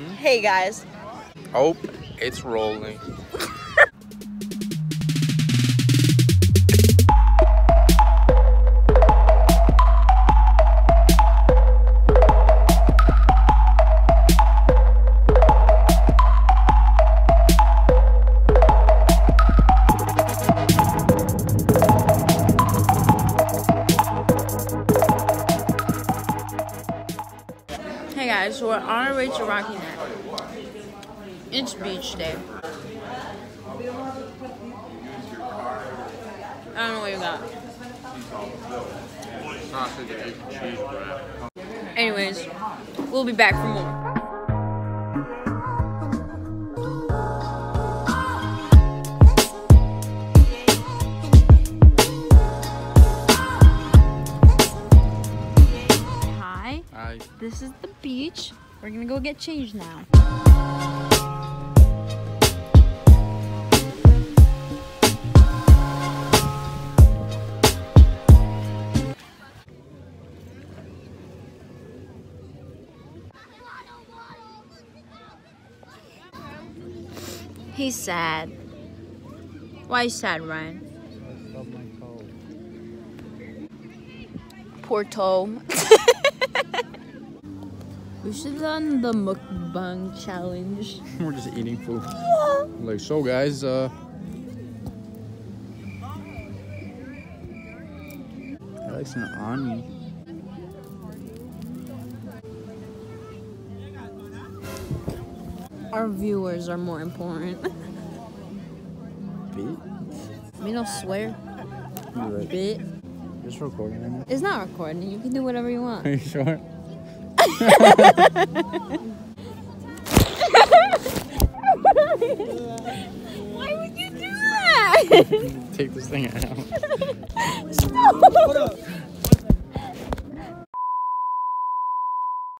Hey guys. Oh, it's rolling. guys, we're on our way to Rocky Neck. It's beach day. I don't know what you got. Sausage, egg, and cheese bread. Anyways, we'll be back for more. Hi, this is the beach. We're gonna go get changed now. He's sad. Why you sad, Ryan? Poor toe. we should have done the mukbang challenge. we're just eating food. Like so, guys. Uh, Alex and Ani. Our viewers are more important. Beat. we don't swear. You're right. Bit. Just recording. It's not recording. You can do whatever you want. Are you sure? Why would you do that? Take this thing out. no.